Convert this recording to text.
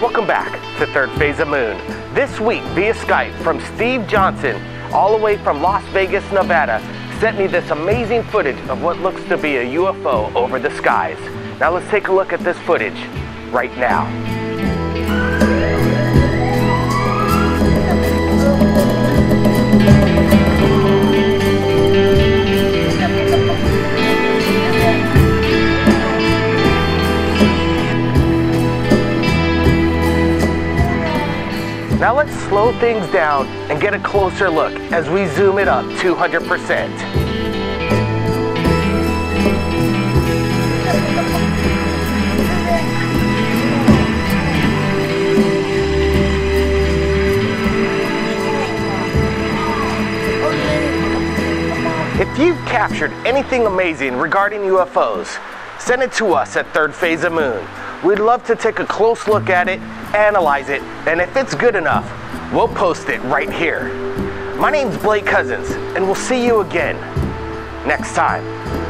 Welcome back to Third Phase of Moon. This week via Skype from Steve Johnson, all the way from Las Vegas, Nevada, sent me this amazing footage of what looks to be a UFO over the skies. Now let's take a look at this footage right now. Now let's slow things down and get a closer look as we zoom it up 200%. If you've captured anything amazing regarding UFOs, send it to us at Third Phase of Moon. We'd love to take a close look at it, analyze it, and if it's good enough, we'll post it right here. My name's Blake Cousins, and we'll see you again next time